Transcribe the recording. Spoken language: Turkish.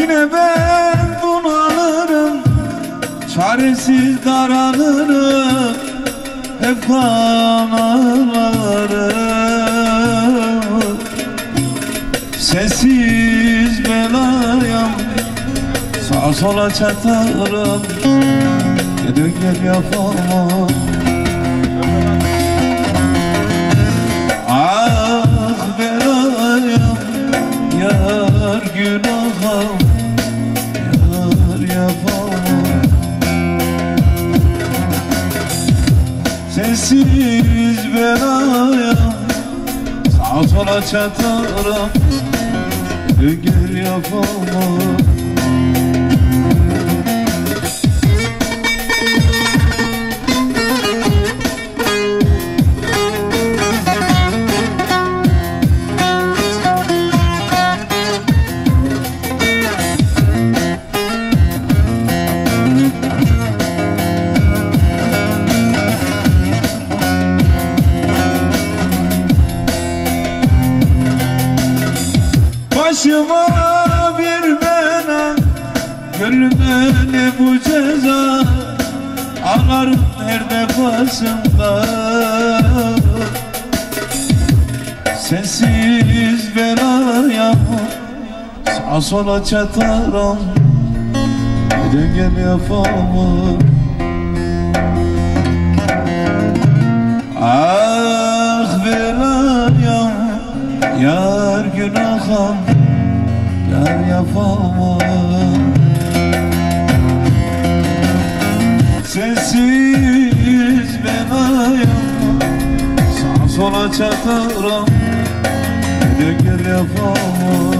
Yine ben bunalırım Çaresiz daralırım Hep kan ağlarım Sensiz belayım Sağa sola çatarım Gel dön gel yapamam Sessiz belayım Sağa sola çatarım. Gel yapamam Başıma bir bela. Ne bu ceza? Ağlarım her defasında. Sensiz belaya Sağa sola çatarım. Gel yapamam Ah belayam Yar günahım Yar yapamam Sensiz belayam Sağa sola çatarım gel yapamam